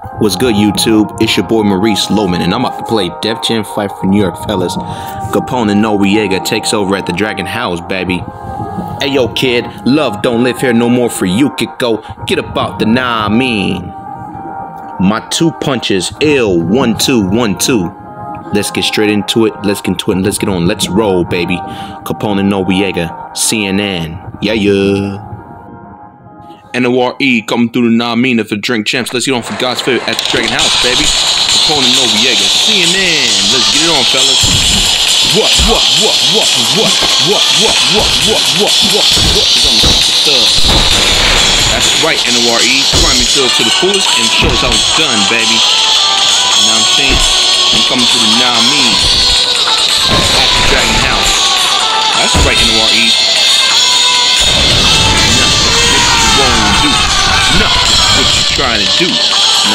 What's good, YouTube? It's your boy Maurice Loatman, and I'm about to play Def Jam Fight for New York, fellas. Capone and Noreaga takes over at the Dragon House, baby. Hey, yo, kid, love don't live here no more for you, Kiko. Get about the nah, I mean. My two punches, ill, one, two, one, two. Let's get straight into it. Let's get into it. Let's get on. Let's roll, baby. Capone and Noreaga, CNN. Yeah, yeah. N-O-R-E coming through the Namina for Drink Champs. Let's get on for God's favorite at the Dragon House, baby. Capone and Noreaga, CNN. Let's get it on, fellas. What, what, what, what, what, what, what, what, what, what, what, what on the thug? That's right, N-O-R-E. Crime and to the fullest and show us how it's done, baby. You know what I'm saying? I'm coming to the Namina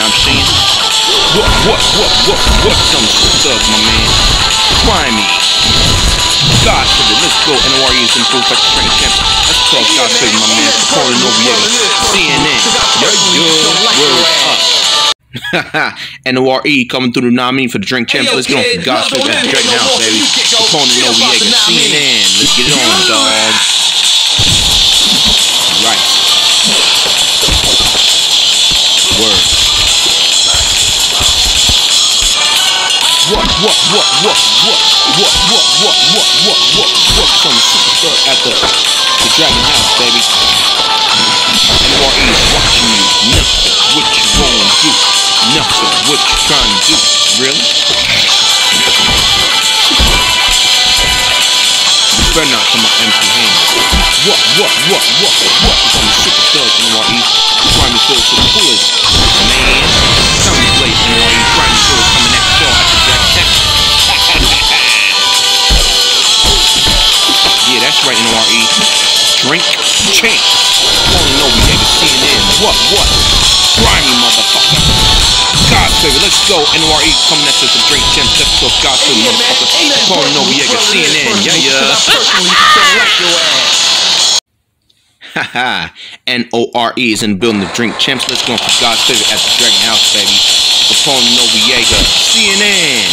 I'm saying? What, what, what, what, what some thug, my man? Me. God for it. Let's go. NORE is in full effect training champ. Let's talk God for my man. Calling Noreaga. CNN. Your word up. NORE coming through the Nami for the drink champs. Let's get on for God's sake at the Dragon House, baby. And Noreaga. CNN. Let's get it on, dog. What, what, what, what, what, what, what, what, what, what, from Superstar at the, the Dragon House, baby. NRE is watching you. Nothing. What you gonna do? Nothing. What you trying to do? Really? You better not come up empty handed. What, what, what, what, what on the Superstar NRE? Trying to fill to the fullest. What, what? Grimy motherfucker. God favor, let's go. NORE coming at us with drink. Let's go. God favor, motherfucker. Wanna know we had CNN. Yeah, yeah. Haha. N-O-R-E is in the building of Drink Champs. Let's go for God's favor at the Dragon House, baby. Capone Noreaga. CNN.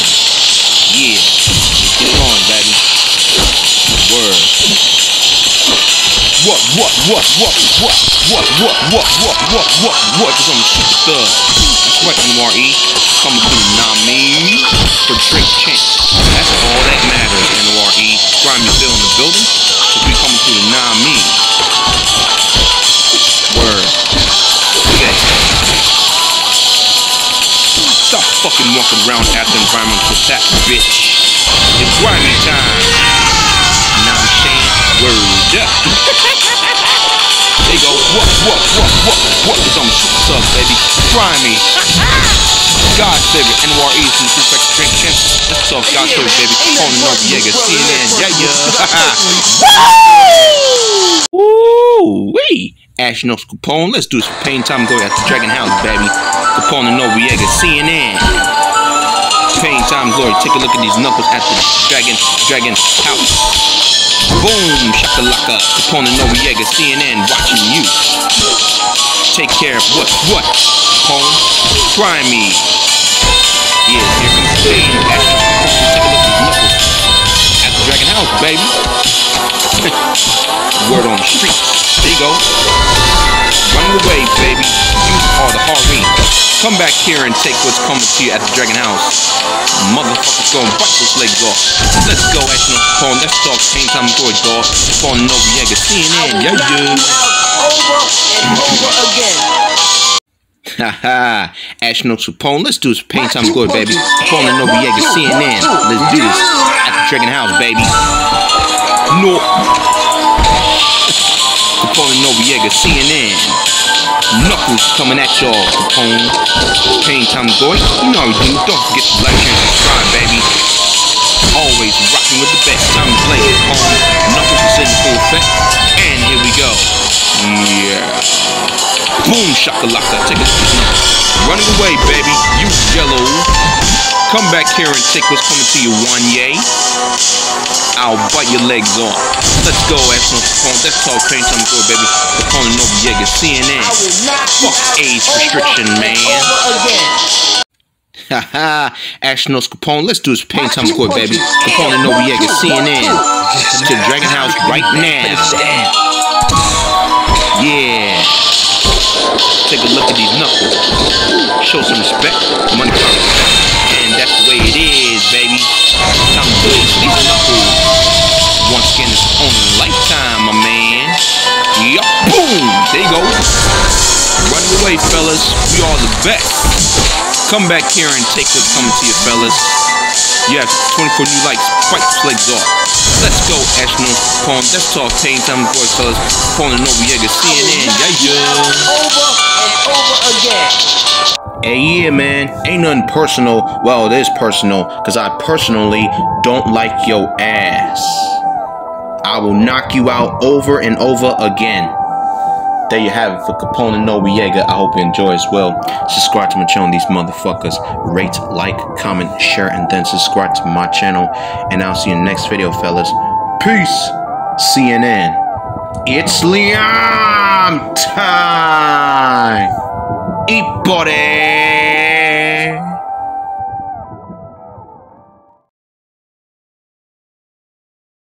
Yeah. What, what, what, what, what, what, what, what, what, what, what, what is on the super thug? That's right, MRE. Coming through Nami for Drink Champ. That's all that matters, NORE. Grimy Bill in the building. Cause we coming through the Nami. fucking walking around after environmental attack, bitch. It's grimy time. Now I'm saying word up. What, what, what, what, what? Cause I'm shoot sub, baby. Try me. God save it. NYE to the sex drinking. That's all God save it, baby. Calling up Jaeger. CNN. Yeah, yeah. Ooh, Wee! Ash Capone. Let's do some pain time. Go the Dragon House, baby. Capone and Noreaga. CNN. Pain time glory. Take a look at these knuckles at the Dragon Dragon House. Boom, shakalaka. Capone and Noreaga, CNN, watching you. Take care of what? What? Capone, try me. Yeah, here comes pain. Ashnos Take a look at these knuckles at the Dragon House, baby. Word on the streets. There you go. Run away, baby. You are the harem. Come back here and take what's coming to you at the Dragon House. Motherfuckers gonna bite those legs off. Let's go, Action Pawn. Let's talk time joy, dog. Pawn Noreaga, CNN. Yeah, yeah. Over and over again. Haha, Ashno Capone. Let's do this pain time good, baby. Capone and Noreaga, CNN. Let's do this at the Dragon House, baby. No. Capone and Noreaga, CNN. Knuckles coming at y'all, Capone. Pain time going. You know how do. Don't forget to like and subscribe, baby. Always rocking with the best. Time to play Capone. Knuckles is in full effect. And here we go. Yeah. Boom, shakalaka. Take a Running away, baby. You yellow. Come back here and take what's coming to you, Wanye. I'll bite your legs off. Let's go, Ashton Capone. That's called pain time good, baby. Capone and Noreaga, CNN. Fuck age restriction, man. Haha, Ashnos Capone. Let's do this pain time court, baby. Capone and Noreaga, CNN. To Dragon House right now. Yeah. Take a look at these knuckles. Show some respect. Money It's only lifetime, my man. Yup, boom. There you go. Run away, fellas. We are the best. Come back here and take what's coming to you, fellas. You have 24 new likes. Fight legs off. Let's go, Ashno Pawn. Let's talk Pain Time Boy, fellas. Pawn and Noreaga, CNN. Yeah, yeah. Over and over again. Hey, yeah, man. Ain't nothing personal. Well, it is personal, because I personally don't like your ass. I will knock you out over and over again there you have it for Capone Noreaga. I hope you enjoy as well. Subscribe to my channel, these motherfuckers. Rate, like, comment, share, and then subscribe to my channel. And I'll see you in the next video, fellas. Peace. CNN. It's Liam time. Eat body.